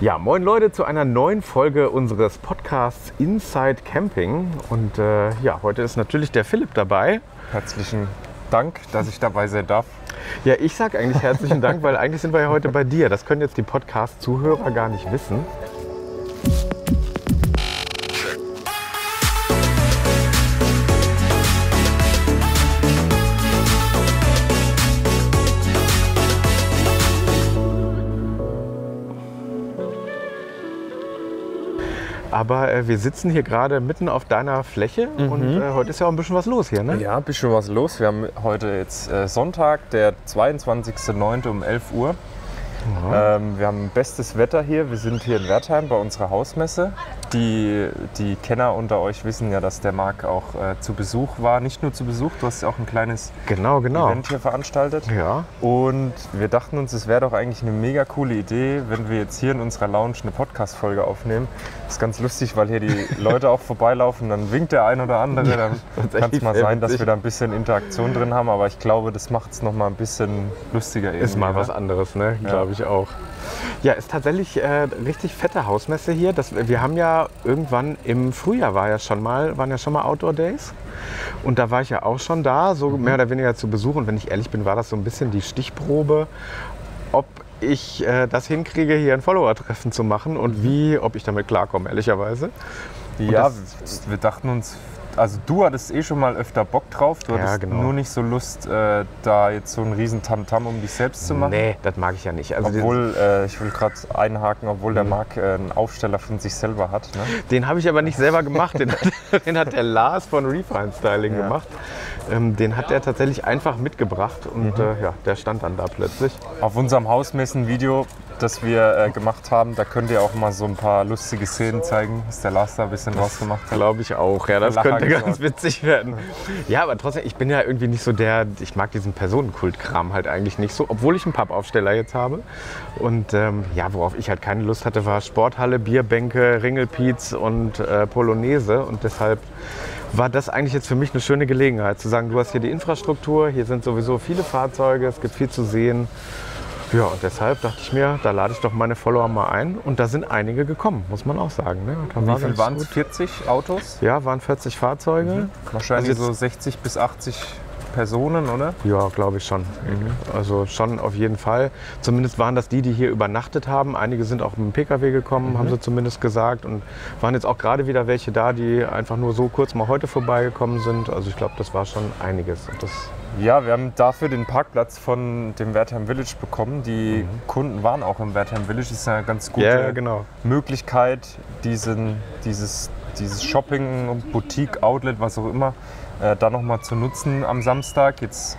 Ja, moin Leute zu einer neuen Folge unseres Podcasts Inside Camping. Und äh, ja, heute ist natürlich der Philipp dabei. Herzlichen Dank, dass ich dabei sein darf. Ja, ich sage eigentlich herzlichen Dank, weil eigentlich sind wir ja heute bei dir. Das können jetzt die Podcast-Zuhörer gar nicht wissen. Aber äh, wir sitzen hier gerade mitten auf deiner Fläche und äh, heute ist ja auch ein bisschen was los hier, ne? Ja, ein bisschen was los. Wir haben heute jetzt äh, Sonntag, der 22.09. um 11 Uhr. Ähm, wir haben bestes Wetter hier. Wir sind hier in Wertheim bei unserer Hausmesse. Die, die Kenner unter euch wissen ja, dass der Marc auch äh, zu Besuch war. Nicht nur zu Besuch, du hast ja auch ein kleines Genau, genau. Event hier veranstaltet. Ja, Und wir dachten uns, es wäre doch eigentlich eine mega coole Idee, wenn wir jetzt hier in unserer Lounge eine Podcast-Folge aufnehmen. Das ist ganz lustig, weil hier die Leute auch vorbeilaufen, dann winkt der ein oder andere. Dann kann es mal sein, dass wir da ein bisschen Interaktion drin haben, aber ich glaube, das macht es nochmal ein bisschen lustiger. ist mal was anderes, ne? Glaube ich auch. Ja, ist tatsächlich äh, richtig fette Hausmesse hier. Das, wir haben ja irgendwann im Frühjahr war ja schon mal, waren ja schon mal Outdoor Days. Und da war ich ja auch schon da, so mehr oder weniger zu Besuch. Und wenn ich ehrlich bin, war das so ein bisschen die Stichprobe, ob ich äh, das hinkriege, hier ein Follower-Treffen zu machen und wie, ob ich damit klarkomme, ehrlicherweise. Ja, das- wir dachten uns, also du hattest eh schon mal öfter Bock drauf, du Ja, hattest genau. nur nicht so Lust, äh, da jetzt so einen riesen Tamtam um dich selbst zu machen. Nee, das mag ich ja nicht. Also Obwohl, äh, ich will gerade einhaken, obwohl der Marc äh, einen Aufsteller von sich selber hat. Ne? Den habe ich aber nicht selber gemacht. Den hat, den hat der Lars von Refine Styling Ja. gemacht. Ähm, den hat er tatsächlich einfach mitgebracht und Mhm. äh, ja, der stand dann da plötzlich. Auf unserem Hausmessen-Video, das wir äh, gemacht haben, da könnt ihr auch mal so ein paar lustige Szenen zeigen, dass der Lars da ein bisschen draus gemacht hat. Glaube ich auch. Ja, das Lacher könnte ganz gesorgt. witzig werden. Ja, aber trotzdem, ich bin ja irgendwie nicht so der, ich mag diesen Personenkultkram halt eigentlich nicht so, obwohl ich einen Pappaufsteller jetzt habe. Und ähm, ja, worauf ich halt keine Lust hatte, war Sporthalle, Bierbänke, Ringelpiez und äh, Polonaise. Und deshalb war das eigentlich jetzt für mich eine schöne Gelegenheit zu sagen, du hast hier die Infrastruktur, hier sind sowieso viele Fahrzeuge, es gibt viel zu sehen. Ja, und deshalb dachte ich mir, da lade ich doch meine Follower mal ein. Und da sind einige gekommen, muss man auch sagen. Ne? Da war Wie viel waren es? gut. 40 Autos? Ja, waren 40 Fahrzeuge. Wahrscheinlich Also so 60 bis 80 Personen, oder? Ja, glaube ich schon. Also schon auf jeden Fall. Zumindest waren das die, die hier übernachtet haben. Einige sind auch mit dem Pkw gekommen, haben sie zumindest gesagt. Und waren jetzt auch gerade wieder welche da, die einfach nur so kurz mal heute vorbeigekommen sind. Also ich glaube, das war schon einiges. Und das, Ja, wir haben dafür den Parkplatz von dem Wertheim Village bekommen. Die Kunden waren auch im Wertheim Village. Das ist eine ganz gute ja, genau. Möglichkeit, diesen, dieses, dieses Shopping, Boutique, Outlet, was auch immer, äh, da nochmal zu nutzen am Samstag. Jetzt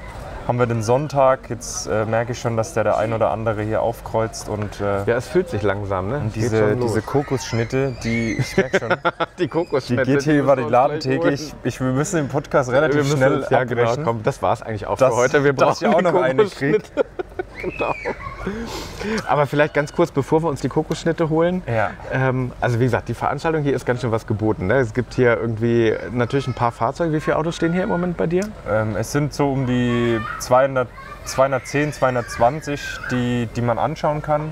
haben wir den Sonntag. Jetzt äh, merke ich schon, dass der, der ein oder andere hier aufkreuzt. Und, äh, Ja, es fühlt sich langsam. Ne? Geht diese, diese Kokosschnitte, die, ich merke schon, die geht hier über die Ladentheke. Ich, ich, wir müssen den Podcast relativ schnell uns, ja, genau, komm, das war es eigentlich auch Dass- für heute. Wir brauchen ich auch noch eine krieg. Genau. Aber vielleicht ganz kurz, bevor wir uns die Kokosschnitte holen. Ja. Ähm, also wie gesagt, die Veranstaltung hier ist ganz schön was geboten. Ne? Es gibt hier irgendwie natürlich ein paar Fahrzeuge. Wie viele Autos stehen hier im Moment bei dir? Ähm, es sind so um die 200, 210, 220, die, die man anschauen kann.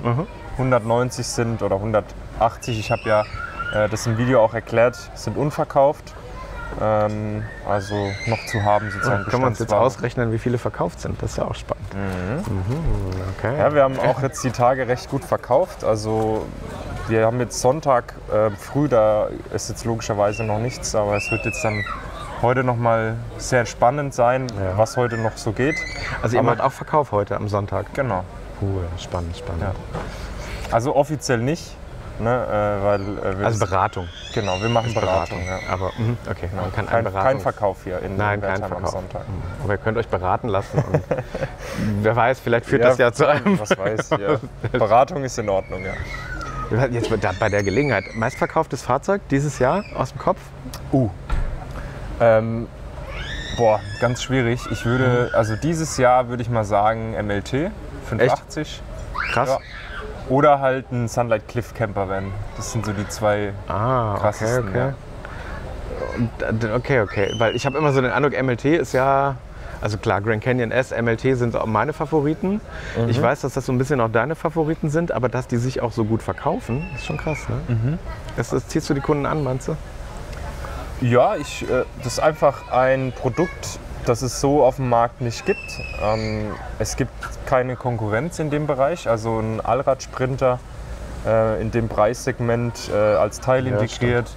190 sind oder 180, ich habe ja äh, das im Video auch erklärt, sind unverkauft. Ähm, also noch zu haben sozusagen. Können wir uns jetzt ausrechnen, wie viele verkauft sind? Das ist ja auch spannend. Mhm, okay. Ja, wir haben auch jetzt die Tage recht gut verkauft. Also wir haben jetzt Sonntag äh, früh, da ist jetzt logischerweise noch nichts, aber es wird jetzt dann heute noch mal sehr spannend sein, Ja. was heute noch so geht. also ihr aber- macht auch Verkauf heute am Sonntag. Genau. Cool, spannend, spannend. Ja. Also offiziell nicht, ne, äh, weil äh, Also Beratung. Genau, wir machen Beratung. ja. Aber mhm, okay, man kann Kein, eine Beratung. kein Verkauf hier in Nein, in kein Wertheim am Verkauf. Sonntag. Aber ihr könnt euch beraten lassen. Wer weiß, vielleicht führt Ja, das ja zu einem. Was weiß, ja. Beratung ist in Ordnung, ja. Jetzt bei der Gelegenheit. Meistverkauftes Fahrzeug dieses Jahr aus dem Kopf? Uh. Ähm, boah, ganz schwierig. Ich würde, also dieses Jahr würde ich mal sagen MLT 580. Krass. Ja. Oder halt ein Sunlight Cliff Camper Van. Das sind so die zwei Ah, okay, krassesten. okay. ja. Und, äh, okay, okay. Weil ich habe immer so den Eindruck, MLT ist ja Also klar, Grand Canyon S, MLT sind auch meine Favoriten. Mhm. Ich weiß, dass das so ein bisschen auch deine Favoriten sind, aber dass die sich auch so gut verkaufen, ist schon krass, ne? Mhm. Das, das ziehst du die Kunden an, meinst du? Ja, ich, äh, das ist einfach ein Produkt, das es so auf dem Markt nicht gibt. Ähm, es gibt keine Konkurrenz in dem Bereich, also ein Allradsprinter äh, in dem Preissegment äh, als Teil Ja, integriert.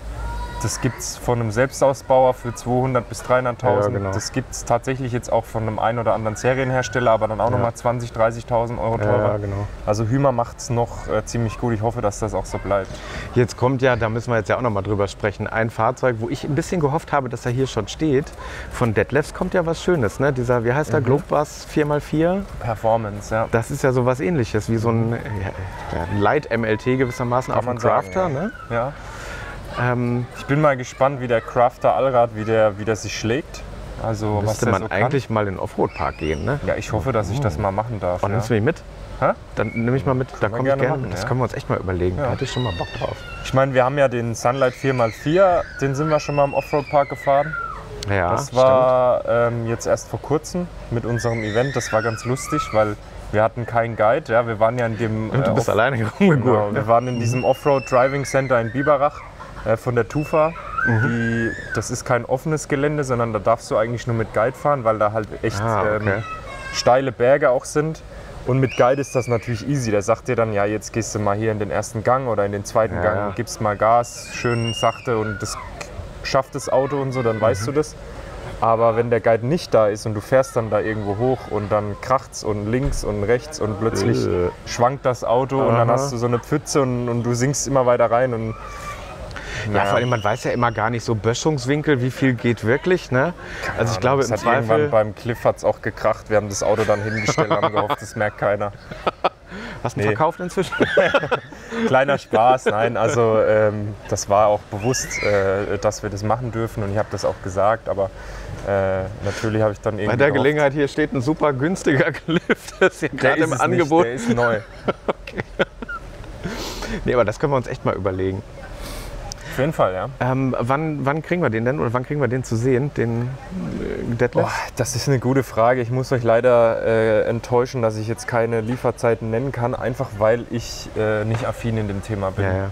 Das gibt es von einem Selbstausbauer für 200.000 bis 300.000. Ja, genau. Das gibt es tatsächlich jetzt auch von einem ein oder anderen Serienhersteller, aber dann auch Ja. nochmal 20.000, 30.000 Euro teurer. Ja, genau. Also Hümer macht es noch äh, ziemlich gut. Ich hoffe, dass das auch so bleibt. Jetzt kommt ja, da müssen wir jetzt ja auch noch mal drüber sprechen, ein Fahrzeug, wo ich ein bisschen gehofft habe, dass er hier schon steht. Von Detlefs kommt ja was Schönes, ne? Dieser, wie heißt der, Mhm. Globebus 4x4? Performance, ja. Das ist ja so was ähnliches, wie so ein, ja, ja, ein Light-MLT gewissermaßen auf dem sagen, Crafter, ja. ne? ja. Ähm, Ich bin mal gespannt, wie der Crafter Allrad, wie der, wie der sich schlägt. Also müsste man so eigentlich mal in den Offroad-Park gehen, ne? kann. Ja, ich hoffe, dass ich das mal machen darf. Oh, ja. nimmst du mich mit? Hä? Dann nehme ich mal mit, da komme ich gerne machen, das ja. können wir uns echt mal überlegen. Ja. Da hätte ich schon mal Bock drauf. Ich meine, wir haben ja den Sunlight 4x4, den sind wir schon mal im Offroad-Park gefahren. Ja, Das war ähm, jetzt erst vor kurzem mit unserem Event. Das war ganz lustig, weil wir hatten keinen Guide. Ja, wir waren ja in dem. Und du äh, bist alleine Genau, wir waren in diesem Offroad Driving Center in Biberach äh, von der TUFA. Mhm. Die, das ist kein offenes Gelände, sondern da darfst du eigentlich nur mit Guide fahren, weil da halt echt Ah, okay. ähm, steile Berge auch sind. Und mit Guide ist das natürlich easy. Der sagt dir dann, ja, jetzt gehst du mal hier in den ersten Gang oder in den zweiten Ja, Gang, gibst mal Gas, schön sachte und das schafft das Auto und so, dann Mhm. weißt du das. Aber wenn der Guide nicht da ist und du fährst dann da irgendwo hoch und dann kracht's und links und rechts und plötzlich Äh. schwankt das Auto und dann Aha. hast du so eine Pfütze und, und du sinkst immer weiter rein und Ja, vor allem, man weiß ja immer gar nicht so Böschungswinkel, wie viel geht wirklich. Ne? Also ich glaube, es im hat irgendwann Zweifel. beim Cliff hat's auch gekracht. Wir haben das Auto dann hingestellt und haben gehofft, das merkt keiner. Hast du nee. verkauft inzwischen? Kleiner Spaß, nein, also ähm, das war auch bewusst, äh, dass wir das machen dürfen und ich habe das auch gesagt, aber äh, natürlich habe ich dann irgendwie Bei der Gelegenheit hier steht ein super günstiger Cliff. Das ist hier gerade im es Angebot. Nicht, der ist neu. Nee, aber das können wir uns echt mal überlegen. Auf jeden Fall, ja. Ähm, wann, wann kriegen wir den denn oder wann kriegen wir den zu sehen, den äh, Detlef? Boah, das ist eine gute Frage. Ich muss euch leider äh, enttäuschen, dass ich jetzt keine Lieferzeiten nennen kann, einfach weil ich äh, nicht affin in dem Thema bin. ja, ja.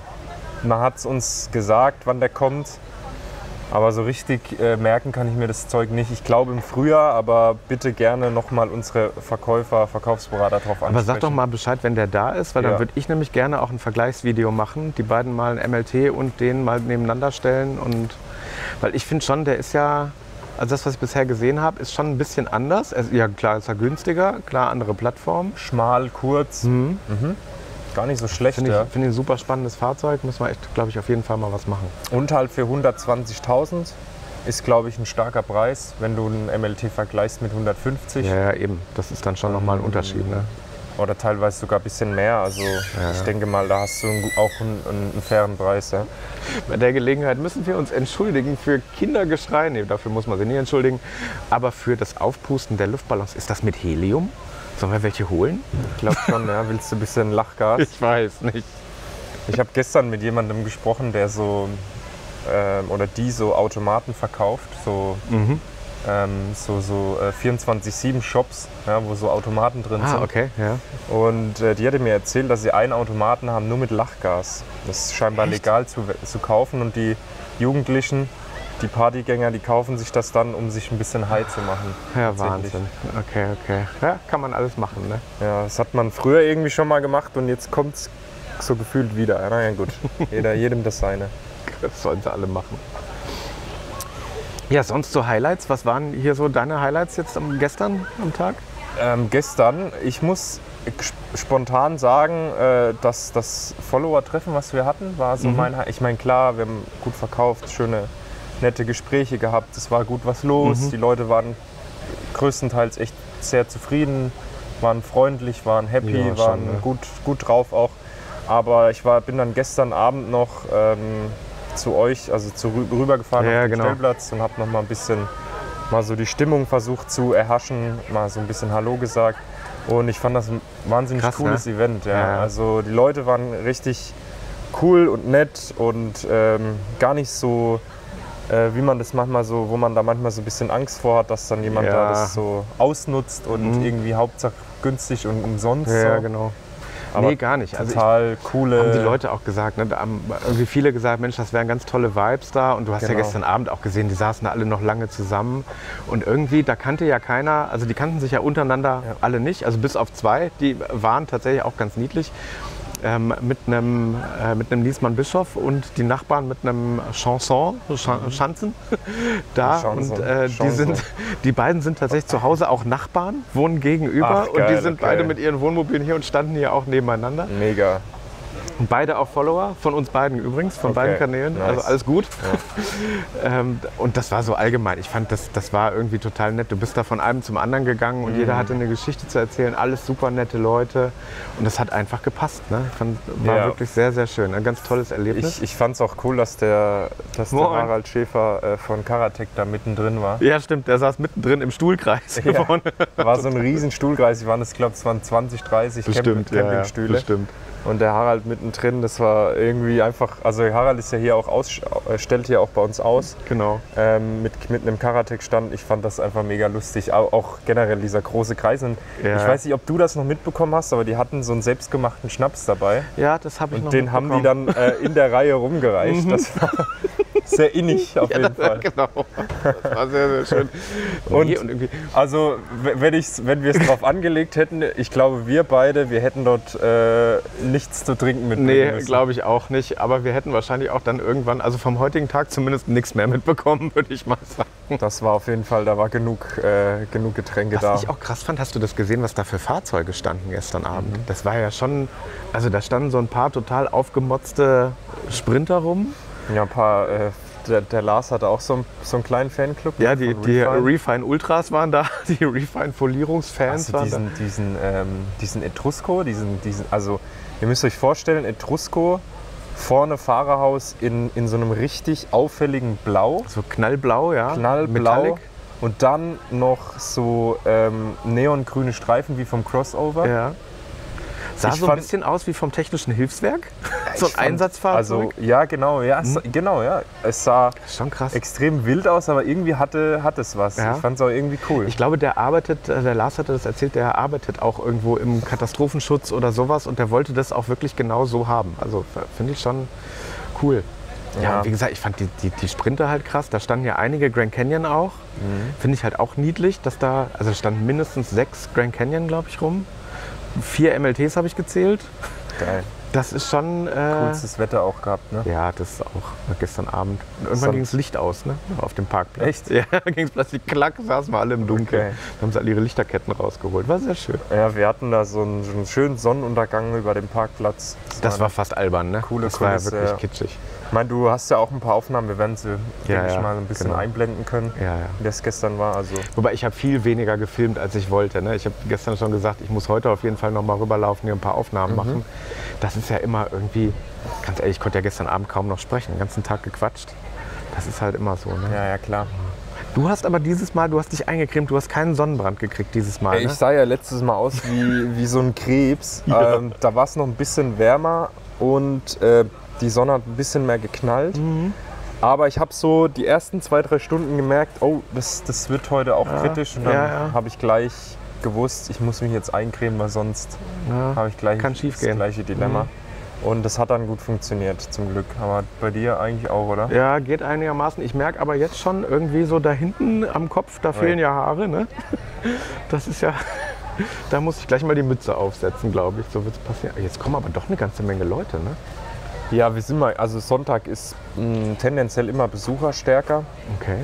Man hat es uns gesagt, wann der kommt. Aber so richtig äh, merken kann ich mir das Zeug nicht. Ich glaube im Frühjahr, aber bitte gerne nochmal unsere Verkäufer, Verkaufsberater drauf ansprechen. Aber sag doch mal Bescheid, wenn der da ist, weil dann Ja. würde ich nämlich gerne auch ein Vergleichsvideo machen, die beiden mal ein MLT und den mal nebeneinander stellen und weil ich finde schon, der ist ja also das, was ich bisher gesehen habe, ist schon ein bisschen anders. Er ist, ja klar, ist er günstiger, klar andere Plattform. Schmal, kurz, Mhm. Gar nicht so schlecht. Finde ich, Ja. finde ich ein super spannendes Fahrzeug. Müssen wir echt, glaube ich, auf jeden Fall mal was machen. Und halt für 120.000 ist, glaube ich, ein starker Preis, wenn du einen MLT vergleichst mit 150 Ja, ja, eben. Das ist dann schon nochmal ein Unterschied. Ne? oder teilweise sogar ein bisschen mehr. Also ich denke mal, da hast du auch einen, einen, fairen Preis. Ja. Bei der Gelegenheit müssen wir uns entschuldigen für Kindergeschrei. Nee, dafür muss man sich nie entschuldigen. Aber für das Aufpusten der Luftballons, ist das mit Helium? Sollen wir welche holen? Ich glaube schon, ja. Willst du ein bisschen Lachgas? Ich weiß nicht. Ich habe gestern mit jemandem gesprochen, der so ähm, oder die so Automaten verkauft, so, Mhm. ähm, so, so äh, 24-7 Shops, ja, wo so Automaten drin Ah, sind. okay, ja. Und äh, die hatte mir erzählt, dass sie einen Automaten haben, nur mit Lachgas. Das ist scheinbar legal zu, zu kaufen und die Jugendlichen, die Partygänger, die kaufen sich das dann, um sich ein bisschen high zu machen. Ja. Wahnsinn. Okay, okay. Ja, kann man alles machen, ne? Ja, das hat man früher irgendwie schon mal gemacht und jetzt kommt es so gefühlt wieder. Na ja, gut, Jeder, jedem das seine. Das sollen sie alle machen. Ja, sonst so Highlights. Was waren hier so deine Highlights jetzt am, gestern am Tag? Ähm, gestern, ich muss sp- spontan sagen, äh, dass das Follower-Treffen, was wir hatten, war so Mhm. mein Ich meine, klar, wir haben gut verkauft, schöne, nette Gespräche gehabt, es war gut was los, Mhm. die Leute waren größtenteils echt sehr zufrieden, waren freundlich, waren happy, Ja, schon, waren ne? gut, gut drauf auch. Aber ich war, bin dann gestern Abend noch ähm, zu euch, also zu, rü- rübergefahren Ja, auf den genau. Stellplatz und habe noch mal ein bisschen mal so die Stimmung versucht zu erhaschen, mal so ein bisschen Hallo gesagt. Und ich fand das ein wahnsinnig Krass, cooles ne? Event. Ja. Ja. Also die Leute waren richtig cool und nett und ähm, gar nicht so äh, wie man das manchmal so, wo man da manchmal so ein bisschen Angst vor hat, dass dann jemand Ja. da das so ausnutzt und Mhm. irgendwie Hauptsache günstig und umsonst. Ja, so. genau. Aber nee, gar nicht. Also ich, Total coole. haben die Leute auch gesagt. Ne? Da haben irgendwie viele gesagt, Mensch, das wären ganz tolle Vibes da. Und du hast ja Genau. gestern Abend auch gesehen, die saßen da alle noch lange zusammen. Und irgendwie, da kannte ja keiner, also die kannten sich ja untereinander Ja. alle nicht. Also bis auf zwei, die waren tatsächlich auch ganz niedlich. Ähm, mit einem äh, mit einem Niesmann Bischof und die Nachbarn mit einem Chanson, Chan Schanzen da Chanson, und äh, die sind die beiden sind tatsächlich zu Hause auch Nachbarn, wohnen gegenüber Ach, und die geil, sind okay. beide mit ihren Wohnmobilen hier und standen hier auch nebeneinander. Mega. Und beide auch Follower, von uns beiden übrigens, von Okay, beiden Kanälen. nice. Also alles gut. ähm, und das war so allgemein. Ich fand, das, das war irgendwie total nett. Du bist da von einem zum anderen gegangen und Mhm. jeder hatte eine Geschichte zu erzählen. Alles super nette Leute. Und das hat einfach gepasst. Ne? Ich fand, war Ja. wirklich sehr, sehr schön. Ein ganz tolles Erlebnis. Ich, ich fand es auch cool, dass der, dass der. Harald Schäfer äh, von Karatec da mittendrin war. ja, stimmt. Der saß mittendrin im Stuhlkreis. Ja. War so ein riesen Stuhlkreis. Ich waren es, glaube es waren 20, 30 Camp Bestimmt, ja, ja, Campingstühle. bestimmt. Und der Harald mittendrin, das war irgendwie einfach. Also Harald ist ja hier auch aus, stellt hier auch bei uns aus Genau. ähm, mit, mit einem Karatec-Stand. Ich fand das einfach mega lustig. Auch, auch generell dieser große Kreis. Und Ja. Ich weiß nicht, ob du das noch mitbekommen hast, aber die hatten so einen selbstgemachten Schnaps dabei. Ja, das habe ich Und noch den haben die dann äh, in der Reihe rumgereicht. Das war sehr innig auf jeden Fall. Genau. Das war sehr, sehr schön. Und- und Also, wenn, wenn wir es drauf angelegt hätten, ich glaube, wir beide, wir hätten dort äh, nichts zu trinken mitbringen Nee, glaube ich auch nicht. Aber wir hätten wahrscheinlich auch dann irgendwann, also vom heutigen Tag zumindest nichts mehr mitbekommen, würde ich mal sagen. Das war auf jeden Fall, da war genug, äh, genug Getränke da. Was ich auch krass fand, hast du das gesehen, was da für Fahrzeuge standen gestern Abend? Das war ja schon, also da standen so ein paar total aufgemotzte Sprinter rum. Ja, ein paar, äh, der, der Lars hatte auch so, einen- so einen kleinen Fanclub. Ja, die, die Refine. Refine Ultras waren da, die Refine Folierungsfans also waren diesen, diesen, ähm, diesen Etrusco, diesen, diesen, also ihr müsst euch vorstellen, Etrusco, vorne Fahrerhaus in, in so einem richtig auffälligen Blau. da. So knallblau, ja. knallblau Metallic. und dann noch so ähm, neongrüne Streifen wie vom Crossover. Ja. Sah Ich so ein bisschen aus wie vom Technischen Hilfswerk. so ein Einsatzfahrzeug. Also ja, genau, ja, es, genau, ja. Es sah Schon krass. extrem wild aus, aber irgendwie hatte, hat es was. Ja. Ich fand es auch irgendwie cool. Ich glaube, der arbeitet, äh, der Lars hatte das erzählt, der arbeitet auch irgendwo im Katastrophenschutz oder sowas und der wollte das auch wirklich genau so haben. Also finde ich schon cool. Ja, Ja. wie gesagt, ich fand die, die, die Sprinter halt krass. Da standen ja einige Grand Canyon auch. Finde ich halt auch niedlich, dass da, also da standen mindestens sechs Grand Canyon, glaube ich, rum. Vier MLTs habe ich gezählt. Geil. Das ist schon. Äh, Coolstes Wetter auch gehabt, ne? ja, das ist auch gestern Abend. Und irgendwann ging das Licht aus, ne? Auf dem Parkplatz. Echt? Ja, ging es plötzlich klack, saßen wir alle im Dunkeln. Okay. Dann haben sie alle ihre Lichterketten rausgeholt. War sehr schön. Ja, wir hatten da so einen, so einen schönen Sonnenuntergang über dem Parkplatz. Das war fast albern, ne? Coole das war ja Kulisse, wirklich kitschig. Ich meine, du hast ja auch ein paar Aufnahmen, wir werden sie, denke ich ja, mal, ein bisschen genau. einblenden können, Ja, ja. wie das gestern war. Also Wobei ich habe viel weniger gefilmt, als ich wollte. Ne? Ich habe gestern schon gesagt, ich muss heute auf jeden Fall noch mal rüberlaufen, hier ein paar Mhm. Aufnahmen machen. Das ist ja immer irgendwie, ganz ehrlich, ich konnte ja gestern Abend kaum noch sprechen, den ganzen Tag gequatscht. Das ist halt immer so. Ne? ja, ja, klar. Du hast aber dieses Mal, du hast dich eingecremt, du hast keinen Sonnenbrand gekriegt dieses Mal. Ne? Ich sah ja letztes Mal aus wie, wie so ein Krebs. Ja. Ähm, da war es noch ein bisschen wärmer und äh, die Sonne hat ein bisschen mehr geknallt. Mhm. Aber ich habe so die ersten zwei, drei Stunden gemerkt, oh, das, das wird heute auch Ja, kritisch. Und dann ja, ja. habe ich gleich gewusst, ich muss mich jetzt eincremen, weil sonst Ja. habe ich gleich Kann das. Mhm. gleiche Dilemma. Und das hat dann gut funktioniert, zum Glück. Aber bei dir eigentlich auch, oder? Ja, geht einigermaßen. Ich merke aber jetzt schon irgendwie so da hinten am Kopf, da fehlen ja Haare. Ne? Das ist ja, da muss ich gleich mal die Mütze aufsetzen, glaube ich. So wird es passieren. Jetzt kommen aber doch eine ganze Menge Leute. Ne? Ja, wir sind mal, also Sonntag ist mh, tendenziell immer besucherstärker. Okay.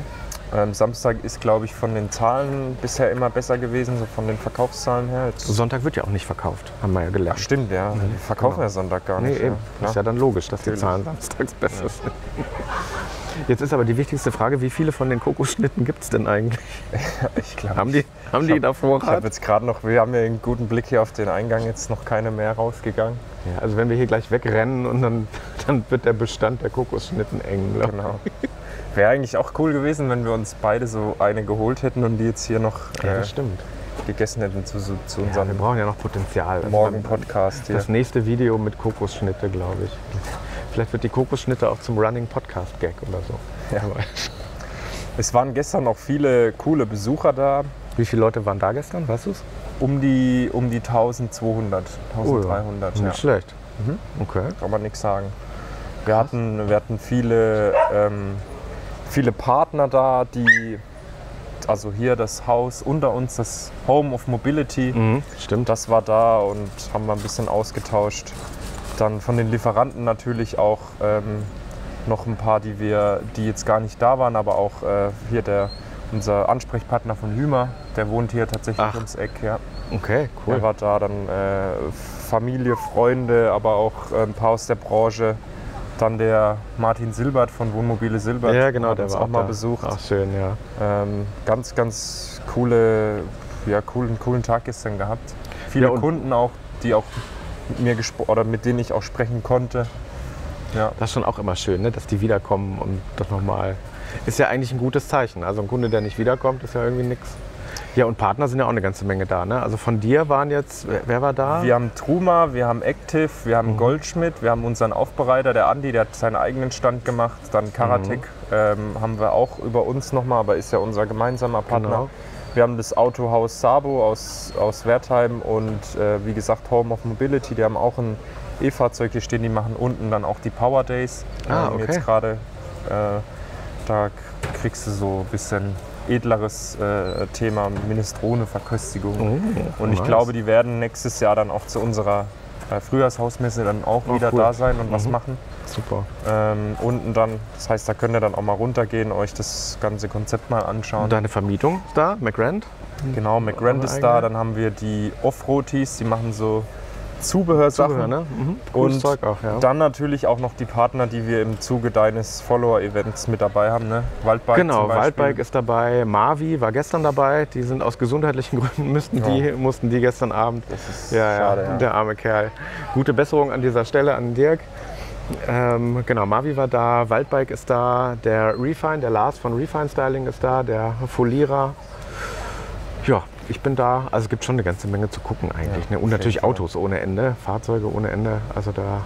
Ähm, Samstag ist, glaube ich, von den Zahlen bisher immer besser gewesen, so von den Verkaufszahlen her. Jetzt, Sonntag wird ja auch nicht verkauft, haben wir ja Ach, gelernt. stimmt, ja. Wir verkaufen genau. ja Sonntag gar Nee, nicht. eben. Ja, ist ja dann logisch, dass Natürlich. die Zahlen samstags besser sind. Jetzt ist aber die wichtigste Frage, wie viele von den Kokosschnitten gibt es denn eigentlich? ich glaube, Haben die, haben die hab- da ich habe Vorrat? jetzt gerade noch, wir haben ja einen guten Blick hier auf den Eingang, jetzt noch keine mehr rausgegangen. Ja, also wenn wir hier gleich wegrennen und dann, dann wird der Bestand der Kokosschnitten eng. glaub. Genau. Wäre eigentlich auch cool gewesen, wenn wir uns beide so eine geholt hätten und die jetzt hier noch Ja, äh, das stimmt. gegessen hätten zu, zu, Ja, wir unserem brauchen ja noch Potenzial. Also Morgen-Podcast hier. Das nächste Video mit Kokosschnitte, glaube ich. Vielleicht wird die Kokosschnitte auch zum Running Podcast Gag oder so. Ja. Es waren gestern noch viele coole Besucher da. Wie viele Leute waren da gestern, weißt du es? Um die, um die 1200, 1300. Nicht ja. schlecht. Okay. Kann man nichts sagen. Wir hatten, wir hatten viele, ähm, viele Partner da, die, also hier das Haus unter uns, das Home of Mobility, Mhm, stimmt. das war da und haben wir ein bisschen ausgetauscht. Dann von den Lieferanten natürlich auch ähm, noch ein paar, die wir, die jetzt gar nicht da waren, aber auch äh, hier der unser Ansprechpartner von Hümer, der wohnt hier tatsächlich Ach. ums Eck. Ja. Okay, cool. Er war da, dann äh, Familie, Freunde, aber auch äh, ein paar aus der Branche. Dann der Martin Silbert von Wohnmobile Silbert ja, genau, hat der uns war auch mal da. besucht. Ach, schön, ja. Ähm, ganz, ganz coole, ja, coolen, coolen Tag gestern gehabt. Viele Ja, und- Kunden auch, die auch mit mir oder mit denen ich auch sprechen konnte. Ja. Das ist schon auch immer schön, ne? dass die wiederkommen und das nochmal. Ist ja eigentlich ein gutes Zeichen. Also ein Kunde, der nicht wiederkommt, ist ja irgendwie nichts. Ja, und Partner sind ja auch eine ganze Menge da. Ne? Also von dir waren jetzt, wer, wer war da? Wir haben Truma, wir haben Active, wir haben Goldschmidt, wir haben unseren Aufbereiter, der Andi, der hat seinen eigenen Stand gemacht. Dann Karatec ähm, haben wir auch über uns nochmal, aber ist ja unser gemeinsamer Partner. Genau. Wir haben das Autohaus Sabo aus, aus Wertheim und äh, wie gesagt Home of Mobility, die haben auch ein E-Fahrzeug hier stehen, die machen unten dann auch die Power Days. Ah, Ähm, okay. Jetzt gerade, äh, da kriegst du so ein bisschen edleres äh, Thema Minestrone-Verköstigung. Oh, Und ich nice. glaube, die werden nächstes Jahr dann auch zu unserer äh, Frühjahrshausmesse dann auch Oh, wieder cool. da sein und was Mhm. machen. Super. Ähm, unten dann, das heißt, da könnt ihr dann auch mal runtergehen, euch das ganze Konzept mal anschauen. Und deine Vermietung ist da, McRand? genau, McGrand ist da, dann haben wir die Offroadies, die machen so Zubehörsachen. Zubehör, ne? Mhm. Und Zeug auch, ja. Dann natürlich auch noch die Partner, die wir im Zuge deines Follower-Events mit dabei haben. Ne? Waldbike Genau. Waldbike ist dabei, Mavi war gestern dabei. Die sind aus gesundheitlichen Gründen, müssten die, mussten die gestern Abend. Das ist Ja, schade, ja, ja. der arme Kerl. Gute Besserung an dieser Stelle an Dirk. Ähm, genau, Mavi war da, Waldbike ist da, der Refine, der Lars von Refine Styling ist da, der Folierer. Ja, ich bin da. Also es gibt schon eine ganze Menge zu gucken eigentlich. Ja, ne? Und natürlich jeden Fall. Autos ohne Ende, Fahrzeuge ohne Ende. Also da,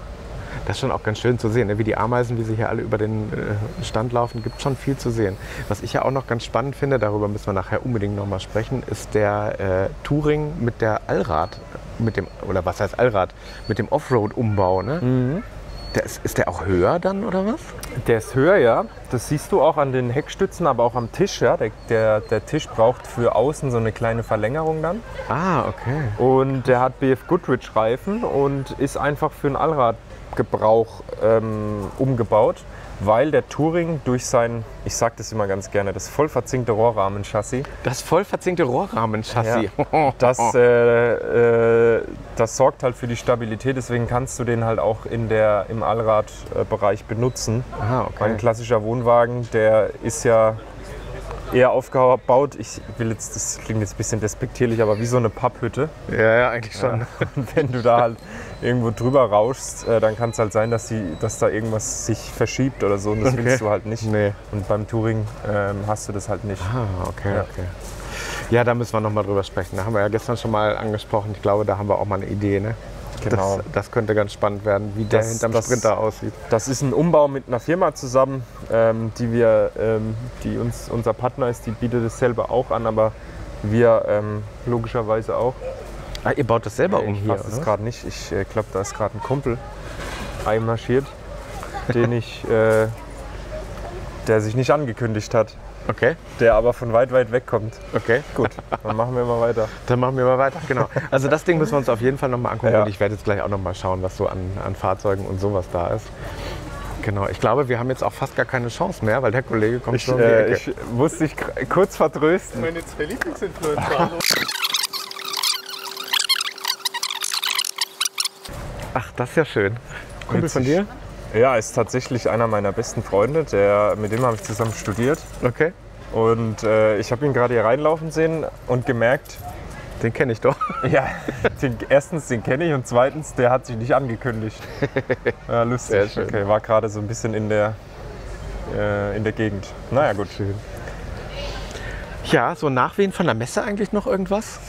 das ist schon auch ganz schön zu sehen, ne? wie die Ameisen, wie sie hier alle über den äh, Stand laufen, gibt schon viel zu sehen. Was ich ja auch noch ganz spannend finde, darüber müssen wir nachher unbedingt noch mal sprechen, ist der äh, Touring mit der Allrad, mit dem, oder was heißt Allrad, mit dem Offroad-Umbau. Ne? Mhm. Der ist, ist der auch höher dann oder was? Der ist höher, ja. Das siehst du auch an den Heckstützen, aber auch am Tisch. Ja. Der, der, der Tisch braucht für außen so eine kleine Verlängerung dann. Ah, okay. Und der hat BF Goodrich Reifen und ist einfach für den Allradgebrauch ähm, umgebaut, weil der Touring durch sein, ich sage das immer ganz gerne, das voll verzinkte Rohrrahmenchassis, Das voll verzinkte Rohrrahmenchassis. das, äh, äh, das sorgt halt für die Stabilität. Deswegen kannst du den halt auch in der, im Allradbereich benutzen. Ah, Mein okay. klassischer Wohnwagen, der ist ja eher aufgebaut. Ich will jetzt, das klingt jetzt ein bisschen despektierlich, aber wie so eine Papphütte. Ja, ja, eigentlich schon. Und wenn du da halt irgendwo drüber rauschst, äh, dann kann es halt sein, dass, die, dass da irgendwas sich verschiebt oder so. Und das Okay. willst du halt nicht. Nee. Und beim Touring ähm, hast du das halt nicht. Ah, okay, Ja. okay. Ja, da müssen wir noch mal drüber sprechen. Da haben wir ja gestern schon mal angesprochen. Ich glaube, da haben wir auch mal eine Idee. Ne? Genau. Das, das könnte ganz spannend werden, wie der Das- hinterm das- Sprinter aussieht. Das ist ein Umbau mit einer Firma zusammen, ähm, die wir, ähm, die uns unser Partner ist, die bietet es selber auch an, aber wir ähm, logischerweise auch. Ah, ihr baut das selber um ich hier, es oder? gerade nicht. Ich äh, glaube, da ist gerade ein Kumpel einmarschiert, den ich, äh, der sich nicht angekündigt hat, Okay, der aber von weit, weit weg kommt. okay. Gut, dann machen wir mal weiter. Dann machen wir mal weiter. Genau. Also das Ding müssen wir uns auf jeden Fall noch mal angucken Ja. und ich werde jetzt gleich auch noch mal schauen, was so an, an Fahrzeugen und sowas da ist. Genau. Ich glaube, wir haben jetzt auch fast gar keine Chance mehr, weil der Kollege kommt Ich, schon um äh, Ecke. ich musste dich kurz vertrösten. Meine zwei Lieblingsinfluencer. Ach, das ist ja schön. Kumpel von dir? Ja, ist tatsächlich einer meiner besten Freunde. Der, mit dem habe ich zusammen studiert. Okay. Und äh, ich habe ihn gerade hier reinlaufen sehen und gemerkt, Den kenne ich doch. ja, den, erstens den kenne ich und zweitens, der hat sich nicht angekündigt. Ja, lustig. Sehr schön. Okay, war gerade so ein bisschen in der, äh, in der Gegend. Naja, gut. Schön. Ja, so Nachwehen von der Messe eigentlich noch irgendwas?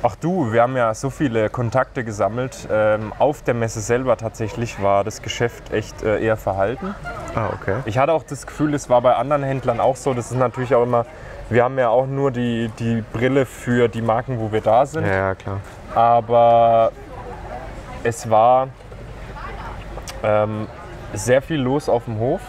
Ach du, wir haben ja so viele Kontakte gesammelt. Ähm, auf der Messe selber tatsächlich war das Geschäft echt äh, eher verhalten. Ah, okay. Ich hatte auch das Gefühl, es war bei anderen Händlern auch so. Das ist natürlich auch immer, wir haben ja auch nur die, die Brille für die Marken, wo wir da sind. Ja, ja, klar. Aber es war ähm, sehr viel los auf dem Hof.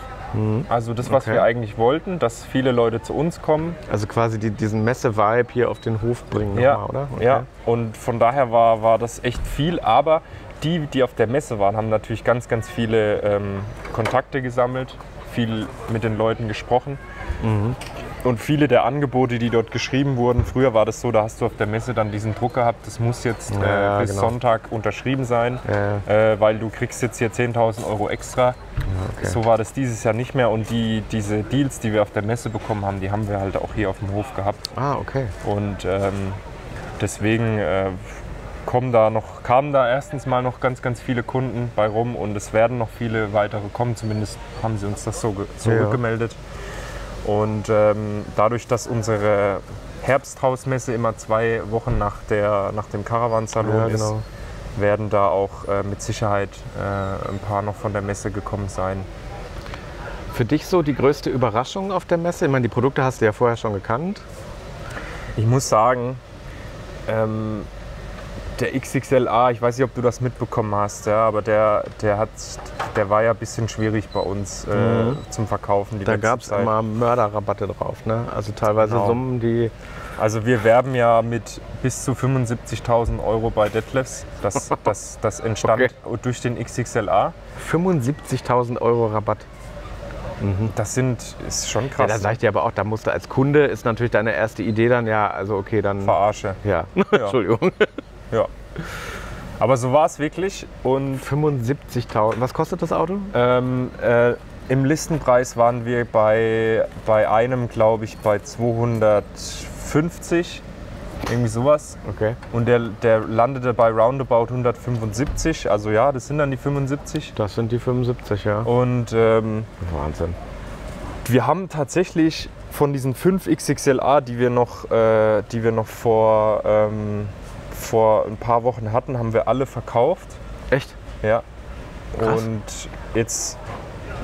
Also das, was Mhm. Okay. wir eigentlich wollten, dass viele Leute zu uns kommen. Also quasi die, diesen Messe-Vibe hier auf den Hof bringen Ja, nochmal, oder? ja. Und von daher war, war das echt viel. Aber die, die auf der Messe waren, haben natürlich ganz, ganz viele ähm, Kontakte gesammelt, viel mit den Leuten gesprochen. Mhm. Und viele der Angebote, die dort geschrieben wurden, früher war das so, da hast du auf der Messe dann diesen Druck gehabt, das muss jetzt äh, Ja, bis genau. Sonntag unterschrieben sein, Ja, äh, weil du kriegst jetzt hier 10.000 Euro extra. okay. So war das dieses Jahr nicht mehr und die, diese Deals, die wir auf der Messe bekommen haben, die haben wir halt auch hier auf dem Hof gehabt. Ah, okay. Und ähm, deswegen äh, kommen da noch, kamen da erstens mal noch ganz, ganz viele Kunden bei rum und es werden noch viele weitere kommen. Zumindest haben sie uns das so ge- zurückgemeldet. Und ähm, dadurch, dass unsere Herbsthausmesse immer zwei Wochen nach, der, nach dem Caravansalon Ja, ist, genau. werden da auch äh, mit Sicherheit äh, ein paar noch von der Messe gekommen sein. Für dich so die größte Überraschung auf der Messe? Ich meine, die Produkte hast du ja vorher schon gekannt. Ich muss sagen, ähm, der XXLA, ich weiß nicht, ob du das mitbekommen hast, ja, aber der, der, hat, der war ja ein bisschen schwierig bei uns äh, Mhm. zum Verkaufen. Da gab es immer Mörderrabatte drauf. Ne? Also teilweise Genau. Summen, die. Also wir werben ja mit bis zu 75.000 Euro bei Detlefs. Das, das, das entstand durch den XXLA. 75.000 Euro Rabatt. Das sind, ist schon Ja, krass. da sag ich dir aber auch, da musst du als Kunde, ist natürlich deine erste Idee dann, ja, also okay, dann. Verarsche. Ja, Entschuldigung. Ja. Aber so war es wirklich. Und 75.000. Was kostet das Auto? Ähm, äh, Im Listenpreis waren wir bei, bei einem, glaube ich, bei 250, irgendwie sowas. Okay. Und der, der landete bei roundabout 175, also ja, das sind dann die 75. Das sind die 75, ja. Und ähm, Wahnsinn. wir haben tatsächlich von diesen 5 XXLA, die wir noch, äh, die wir noch vor, ähm, vor ein paar Wochen hatten, haben wir alle verkauft. Echt? Ja. Krass. Und jetzt,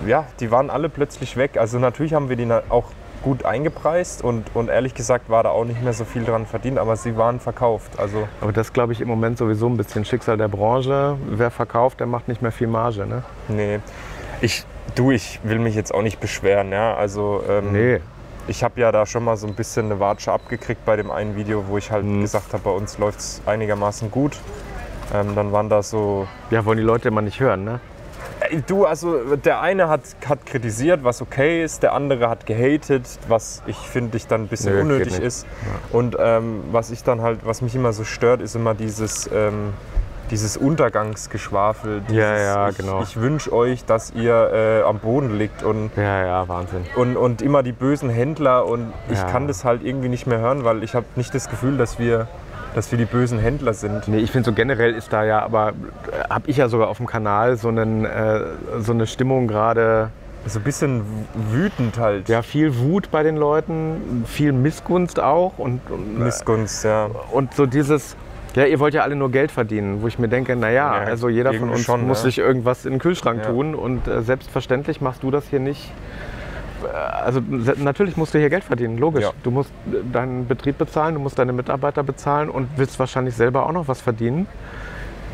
ja, die waren alle plötzlich weg. Also natürlich haben wir die auch gut eingepreist und, und ehrlich gesagt war da auch nicht mehr so viel dran verdient, aber sie waren verkauft. Also Aber das glaube ich im Moment sowieso ein bisschen Schicksal der Branche. Wer verkauft, der macht nicht mehr viel Marge, ne? nee, ich, du, ich will mich jetzt auch nicht beschweren, ja. Also ähm, Nee. Ich habe ja da schon mal so ein bisschen eine Watsche abgekriegt bei dem einen Video, wo ich halt Mhm. gesagt habe, bei uns läuft es einigermaßen gut. Ähm, dann waren da so Ja, wollen die Leute immer nicht hören, ne? Du, also der eine hat, hat kritisiert, was okay ist, der andere hat gehatet, was ich finde ich dann ein bisschen Nö, unnötig ist. Und ähm, was ich dann halt, was mich immer so stört, ist immer dieses, ähm, dieses Untergangsgeschwafel. Dieses, Ja, ja, ich, genau. Ich wünsche euch, dass ihr äh, am Boden liegt und, Ja, ja, Wahnsinn. und, und immer die bösen Händler und ich Ja. kann das halt irgendwie nicht mehr hören, weil ich habe nicht das Gefühl, dass wir, dass wir die bösen Händler sind. Nee, ich finde so generell ist da ja, aber habe ich ja sogar auf dem Kanal so, einen, äh, so eine Stimmung gerade, So ein bisschen wütend halt. ja, viel Wut bei den Leuten, viel Missgunst auch und, und, Missgunst, ja. und so dieses, ja, ihr wollt ja alle nur Geld verdienen, wo ich mir denke, naja, Ja, also jeder von uns schon, muss ja. sich irgendwas in den Kühlschrank Ja. tun und äh, selbstverständlich machst du das hier nicht. Äh, Also natürlich musst du hier Geld verdienen, logisch. Ja. Du musst äh, deinen Betrieb bezahlen, du musst deine Mitarbeiter bezahlen und willst wahrscheinlich selber auch noch was verdienen.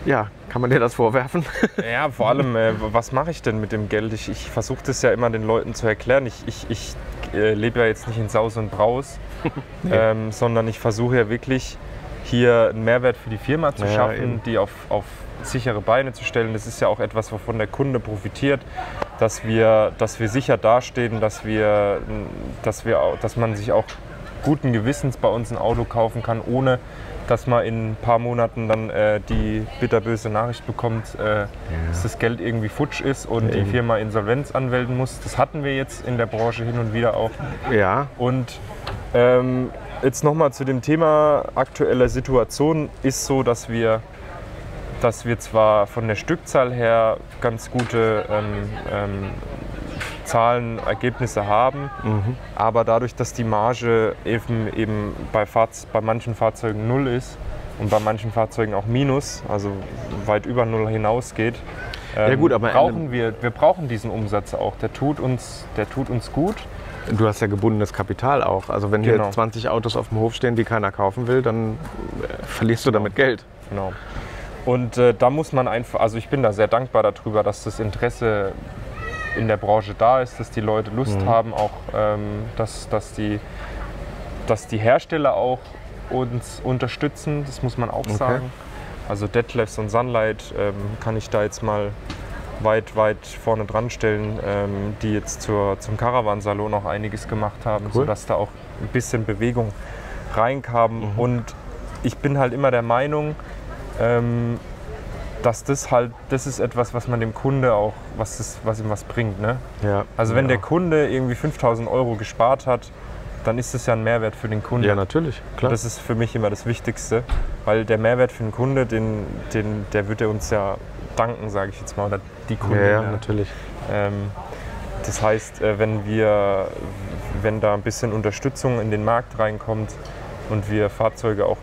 Ja, kann man dir das vorwerfen? Ja, vor allem, äh, was mache ich denn mit dem Geld? Ich, ich versuche das ja immer den Leuten zu erklären. Ich, ich, ich äh, lebe ja jetzt nicht in Saus und Braus, ähm, sondern ich versuche ja wirklich hier einen Mehrwert für die Firma zu Ja, schaffen, eben. die auf, auf sichere Beine zu stellen. Das ist ja auch etwas, wovon der Kunde profitiert, dass wir, dass wir sicher dastehen, dass, wir, dass, wir, dass man sich auch guten Gewissens bei uns ein Auto kaufen kann, ohne dass man in ein paar Monaten dann äh, die bitterböse Nachricht bekommt, äh, dass das Geld irgendwie futsch ist und Ja, die. Firma Insolvenz anmelden muss. Das hatten wir jetzt in der Branche hin und wieder auch. ja, Und ähm, jetzt nochmal zu dem Thema aktueller Situation ist so, dass wir, dass wir zwar von der Stückzahl her ganz gute ähm, ähm, Zahlen, Ergebnisse haben, Mhm. aber dadurch, dass die Marge eben, eben bei, Fahrz bei manchen Fahrzeugen null ist und bei manchen Fahrzeugen auch minus, also weit über null hinausgeht, ähm, gut, aber brauchen wir, wir brauchen diesen Umsatz auch. Der tut uns, der tut uns gut. Du hast ja gebundenes Kapital auch. Also wenn hier Genau. jetzt 20 Autos auf dem Hof stehen, die keiner kaufen will, dann äh, verlierst du damit Geld. Genau. Und äh, da muss man einfach, also ich bin da sehr dankbar darüber, dass das Interesse in der Branche da ist, dass die Leute Lust Mhm. haben, auch ähm, dass, dass, die, dass die Hersteller auch uns unterstützen, das muss man auch sagen. Also Detlefs und Sunlight ähm, kann ich da jetzt mal weit, weit vorne dran stellen, ähm, die jetzt zur, zum Caravan-Salon auch einiges gemacht haben, Cool. sodass da auch ein bisschen Bewegung reinkam. Mhm. Und ich bin halt immer der Meinung, ähm, dass das halt, das ist etwas, was man dem Kunde auch, was, das, was ihm was bringt. Ne? Ja. Also wenn ja. der Kunde irgendwie 5000 Euro gespart hat, dann ist das ja ein Mehrwert für den Kunden. Ja, natürlich. Klar. Das ist für mich immer das Wichtigste, weil der Mehrwert für den Kunde, den, den, der wird er uns ja danken, sage ich jetzt mal, oder die Kunden. ja, natürlich. Ähm, das heißt, äh, wenn wir, wenn da ein bisschen Unterstützung in den Markt reinkommt und wir Fahrzeuge auch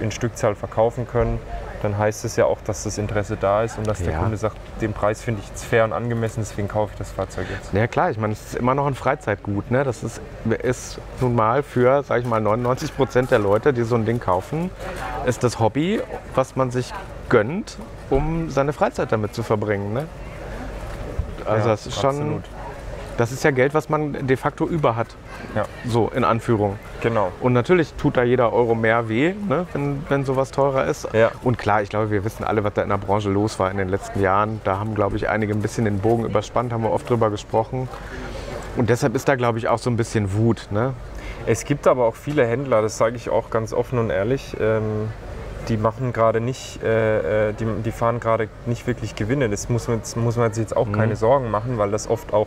in Stückzahl verkaufen können, dann heißt es ja auch, dass das Interesse da ist und dass der Ja. Kunde sagt, den Preis finde ich jetzt fair und angemessen, deswegen kaufe ich das Fahrzeug jetzt. Ja klar, ich meine, es ist immer noch ein Freizeitgut. Ne? Das ist, ist nun mal für, sag ich mal, 99 Prozent der Leute, die so ein Ding kaufen, ist das Hobby, was man sich gönnt, um seine Freizeit damit zu verbringen. Ne? Also Ja, das ist schon, absolut. das ist ja Geld, was man de facto über hat. Ja. So in Anführung. Genau. Und natürlich tut da jeder Euro mehr weh, ne, wenn, wenn sowas teurer ist. Ja. Und klar, ich glaube, wir wissen alle, was da in der Branche los war in den letzten Jahren. Da haben, glaube ich, einige ein bisschen den Bogen überspannt, haben wir oft drüber gesprochen. Und deshalb ist da, glaube ich, auch so ein bisschen Wut. Ne? Es gibt aber auch viele Händler, das sage ich auch ganz offen und ehrlich, ähm, die machen gerade nicht, äh, äh, die, die fahren gerade nicht wirklich Gewinne. Das muss man, muss man sich jetzt auch keine Sorgen machen, weil das oft auch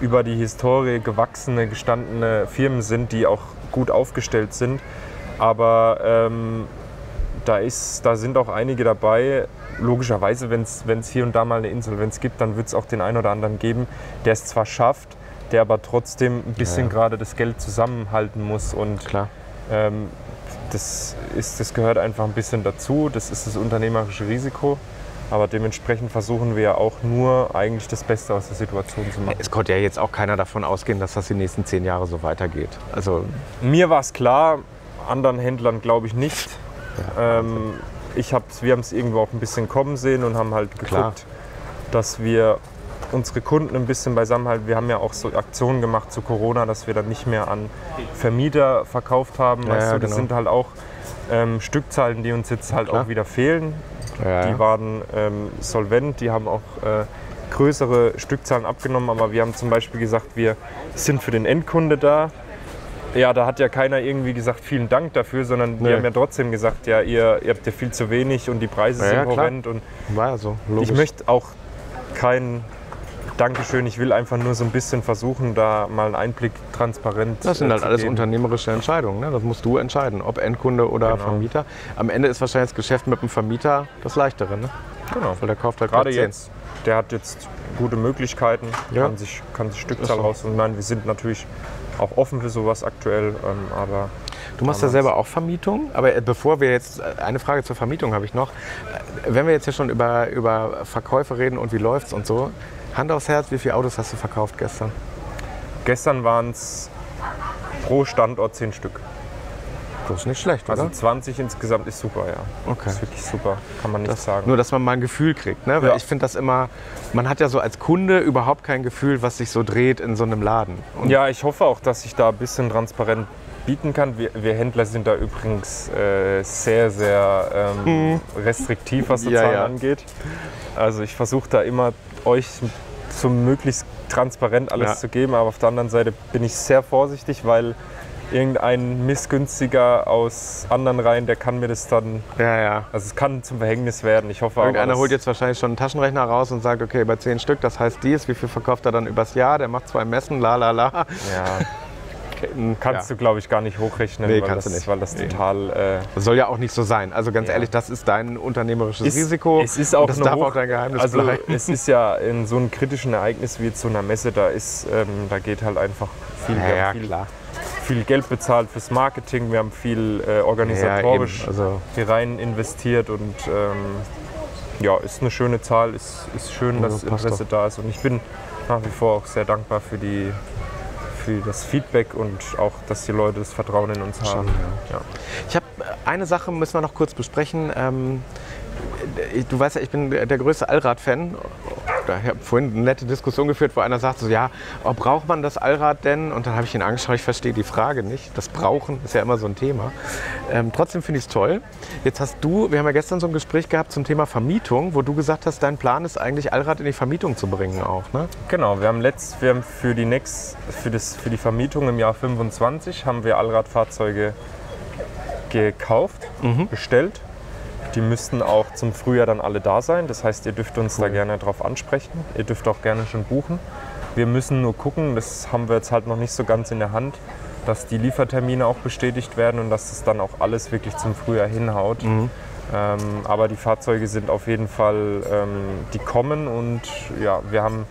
über die Historie gewachsene, gestandene Firmen sind, die auch gut aufgestellt sind. Aber ähm, da, ist, da sind auch einige dabei. Logischerweise, wenn es hier und da mal eine Insolvenz gibt, dann wird es auch den einen oder anderen geben, der es zwar schafft, der aber trotzdem ein bisschen Ja. gerade das Geld zusammenhalten muss. Und ähm, das, ist, das gehört einfach ein bisschen dazu. Das ist das unternehmerische Risiko. Aber dementsprechend versuchen wir ja auch nur eigentlich das Beste aus der Situation zu machen. Es konnte ja jetzt auch keiner davon ausgehen, dass das die nächsten zehn Jahre so weitergeht. Also Mir war es klar, anderen Händlern glaube ich nicht. ähm, ich hab's, wir haben es irgendwo auch ein bisschen kommen sehen und haben halt geguckt, Klar. dass wir unsere Kunden ein bisschen beisammen halten. Wir haben ja auch so Aktionen gemacht zu Corona, dass wir dann nicht mehr an Vermieter verkauft haben. Ja, weißt ja, du, das genau. sind halt auch ähm, Stückzahlen, die uns jetzt halt Klar. auch wieder fehlen. ja, Die waren ähm, solvent, die haben auch äh, größere Stückzahlen abgenommen, aber wir haben zum Beispiel gesagt, wir sind für den Endkunde da. Ja, da hat ja keiner irgendwie gesagt, vielen Dank dafür, sondern Nee. die haben ja trotzdem gesagt, ja, ihr, ihr habt ja viel zu wenig und die Preise sind horrend. Und war ja so. Logisch. ich möchte auch kein Dankeschön, ich will einfach nur so ein bisschen versuchen, da mal einen Einblick transparent Das sind äh, halt zu alles geben. unternehmerische Entscheidungen. Ne? Das musst du entscheiden, ob Endkunde oder Genau. Vermieter. Am Ende ist wahrscheinlich das Geschäft mit dem Vermieter das leichtere. Ne? Genau. Weil der kauft halt Gerade jetzt. Der hat jetzt gute Möglichkeiten, Ja. kann, sich, kann sich Stückzahl so. raus. Und meine, wir sind natürlich auch offen für sowas aktuell, ähm, aber Du machst ja selber auch Vermietung, aber äh, bevor wir jetzt, äh, eine Frage zur Vermietung habe ich noch. Wenn wir jetzt hier schon über, über Verkäufe reden und wie läuft's und so, Hand aufs Herz, wie viele Autos hast du verkauft gestern? gestern waren es pro Standort 10 Stück. Das ist nicht schlecht, Also oder? 20 insgesamt ist super, ja. Okay. Das ist wirklich super, kann man nicht Das, sagen. nur, dass man mal ein Gefühl kriegt. Ne? Weil Ja. ich finde das immer, man hat ja so als Kunde überhaupt kein Gefühl, was sich so dreht in so einem Laden. Und ja, ich hoffe auch, dass ich da ein bisschen transparent bieten kann. Wir, wir Händler sind da übrigens äh, sehr, sehr ähm, restriktiv, was die. Ja, Zahlen ja. angeht. Also ich versuche da immer euch so möglichst transparent alles Ja. zu geben, aber auf der anderen Seite bin ich sehr vorsichtig, weil irgendein Missgünstiger aus anderen Reihen, der kann mir das dann, ja, ja. also es kann zum Verhängnis werden. Ich hoffe Irgendeiner holt jetzt wahrscheinlich schon einen Taschenrechner raus und sagt, okay, bei 10 Stück, das heißt dies, wie viel verkauft er dann übers Jahr? Der macht zwei Messen, la la la. Ja, kannst du, glaube ich, gar nicht hochrechnen, Nee, weil, kannst das, du nicht. weil das total. Äh, Das soll ja auch nicht so sein. Also ganz Ja. ehrlich, das ist dein unternehmerisches ist- Risiko. Es ist auch das darf hoch- auch dein Geheimnis also bleiben. es ist ja in so einem kritischen Ereignis wie jetzt so einer Messe, da ist, ähm, da geht halt einfach viel, Ja, ja, viel, viel Geld bezahlt fürs Marketing, wir haben viel äh, Ja, organisatorisch. Also, hier rein investiert und ähm, ja, ist eine schöne Zahl, ist, ist schön, Ja, dass Interesse da ist. Und ich bin nach wie vor auch sehr dankbar für, die, für das Feedback und auch, dass die Leute das Vertrauen in uns haben. Ja. Ich habe eine Sache, müssen wir noch kurz besprechen. Ähm, du weißt ja, ich bin der größte Allrad-Fan. Da- Ich habe vorhin eine nette Diskussion geführt, wo einer sagt so, ja, oh, braucht man das Allrad denn? Und dann habe ich ihn angeschaut, ich verstehe die Frage nicht. Das Brauchen ist ja immer so ein Thema. Ähm, trotzdem finde ich es toll. Jetzt hast du, wir haben ja gestern so ein Gespräch gehabt zum Thema Vermietung, wo du gesagt hast, dein Plan ist eigentlich Allrad in die Vermietung zu bringen auch, ne? Genau, wir haben letzt, wir haben für die Next, für, das, für die Vermietung im Jahr 25 haben wir Allradfahrzeuge gekauft, bestellt. Die müssten auch zum Frühjahr dann alle da sein. Das heißt, ihr dürft uns da gerne drauf ansprechen. Ihr dürft auch gerne schon buchen. Wir müssen nur gucken, das haben wir jetzt halt noch nicht so ganz in der Hand, dass die Liefertermine auch bestätigt werden und dass das dann auch alles wirklich zum Frühjahr hinhaut. Ähm, aber die Fahrzeuge sind auf jeden Fall, ähm, die kommen und ja, wir haben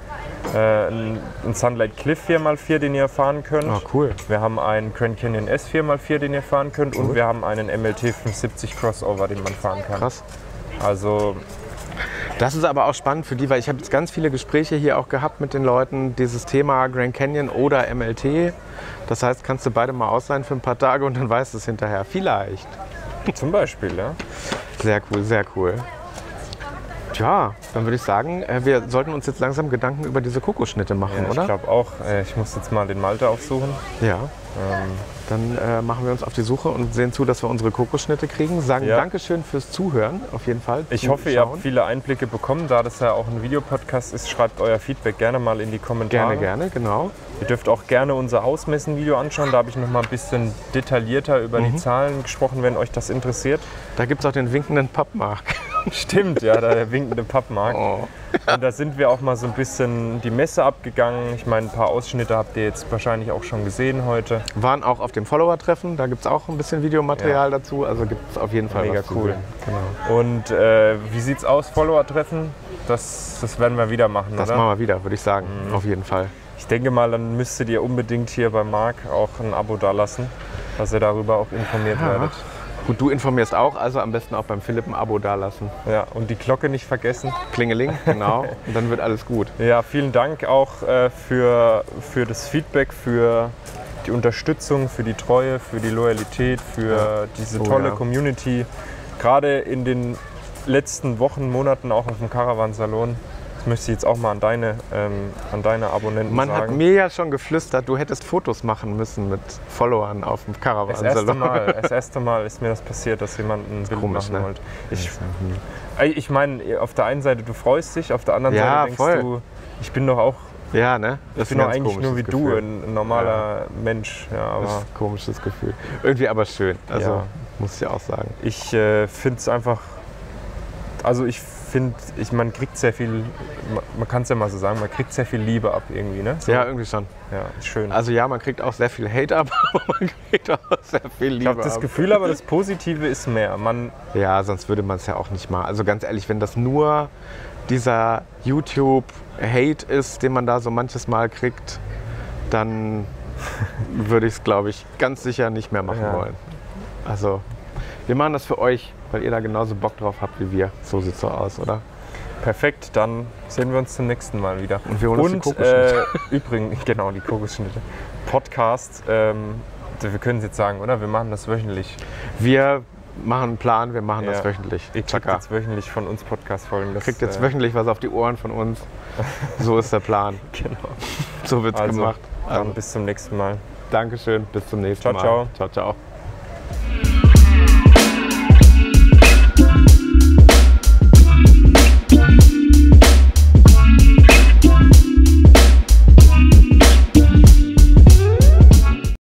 äh, einen Sunlight Cliff 4x4, den ihr fahren könnt. Ah, cool. Wir haben einen Grand Canyon S 4x4, den ihr fahren könnt und wir haben einen MLT 570 Crossover, den man fahren kann. Krass. Also Das ist aber auch spannend für die, weil ich habe jetzt ganz viele Gespräche hier auch gehabt mit den Leuten, dieses Thema Grand Canyon oder MLT. Das heißt, kannst du beide mal ausleihen für ein paar Tage und dann weißt du es hinterher. Vielleicht. zum Beispiel, ja. Sehr cool, sehr cool. Tja, dann würde ich sagen, äh, wir sollten uns jetzt langsam Gedanken über diese Kokoschnitte machen, ja ich oder? glaube auch, äh, ich muss jetzt mal den Malte aufsuchen. Ja. Ähm, Dann äh, machen wir uns auf die Suche und sehen zu, dass wir unsere Kokoschnitte kriegen. Sagen Ja. Dankeschön fürs Zuhören, auf jeden Fall. ich hoffe, ihr habt viele Einblicke bekommen. Da das ja auch ein Videopodcast ist, schreibt euer Feedback gerne mal in die Kommentare. Gerne, gerne, genau. Ihr dürft auch gerne unser Hausmessen-Video anschauen. Da habe ich noch mal ein bisschen detaillierter über Mhm. die Zahlen gesprochen, wenn euch das interessiert. Da gibt es auch den winkenden Pappmark. Stimmt, ja, da der winkende Pappmarkt. Oh. Und da sind wir auch mal so ein bisschen die Messe abgegangen. Ich meine, ein paar Ausschnitte habt ihr jetzt wahrscheinlich auch schon gesehen heute. Waren auch auf dem Follower-Treffen, da gibt es auch ein bisschen Videomaterial dazu. Also gibt es auf jeden Fall Mega was zu cool. Genau. Und äh, wie sieht's aus, Follower-Treffen? Das, das werden wir wieder machen, Das oder? machen wir wieder, würde ich sagen. Auf jeden Fall. Ich denke mal, dann müsstet ihr unbedingt hier bei Marc auch ein Abo dalassen, dass ihr darüber auch informiert Ja. werdet. Gut, du informierst auch, also am besten auch beim Philipp ein Abo dalassen. Ja, und die Glocke nicht vergessen. Klingeling, genau. Und dann wird alles gut. Ja, vielen Dank auch äh, für, für das Feedback, für die Unterstützung, für die Treue, für die Loyalität, für diese Oh, tolle ja. Community. Gerade in den letzten Wochen, Monaten auch auf dem Caravan-Salon. Das möchte ich jetzt auch mal an deine, ähm, an deine Abonnenten Man hat sagen. mir ja schon geflüstert, du hättest Fotos machen müssen mit Followern auf dem das erste, Caravan-Salon. Mal, das erste Mal ist mir das passiert, dass jemand ein Bild komisch, machen ne? wollte. Ich, ich meine, auf der einen Seite, du freust dich, auf der anderen Ja, Seite denkst voll. du, ich bin doch auch Ja, ne? Das Ich bin doch eigentlich nur wie du, ein, normaler Mensch. Ja, Das aber ist ein komisches Gefühl. Irgendwie aber schön. Also Ja. muss ich auch sagen. ich äh, finde es einfach. Also ich finde, ich, man kriegt sehr viel, man, kann es ja mal so sagen, man kriegt sehr viel Liebe ab irgendwie, ne? So, Ja, irgendwie schon. ja, schön. Also ja, man kriegt auch sehr viel Hate ab, aber man kriegt auch sehr viel Liebe ich habe das ab. Gefühl, aber das Positive ist mehr. Man, Ja, sonst würde man es ja auch nicht mal. Also ganz ehrlich, wenn das nur dieser YouTube-Hate ist, den man da so manches Mal kriegt, dann würde ich es, glaube ich, ganz sicher nicht mehr machen Ja. wollen. Also, wir machen das für euch, weil ihr da genauso Bock drauf habt wie wir. So sieht's so aus, oder? perfekt, dann sehen wir uns zum nächsten Mal wieder. Und wir holen uns die Kokosschnitte. äh, übrigens, genau, die Kokosschnitte. Podcast, ähm, wir können es jetzt sagen, oder? Wir machen das wöchentlich. Wir machen einen Plan, wir machen das Ja. wöchentlich. Ihr kriegt Chaka. jetzt wöchentlich von uns Podcast-Folgen. Das, Kriegt jetzt äh, wöchentlich was auf die Ohren von uns. So ist der Plan. Genau. So wird's Also, gemacht. Dann Also, bis zum nächsten Mal. Dankeschön, bis zum nächsten Ciao, Mal. ciao. Ciao, ciao.